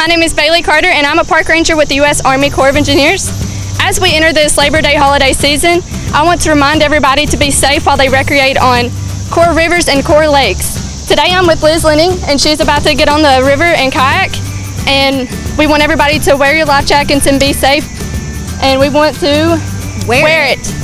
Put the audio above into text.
my name is Bailey Carter, and I'm a park ranger with the U.S. Army Corps of Engineers. As we enter this Labor Day holiday season, I want to remind everybody to be safe while they recreate on Corps rivers and Corps lakes. Today I'm with Liz Linen, and she's about to get on the river and kayak. And we want everybody to wear your life jackets and be safe. And we want to Wear wear it.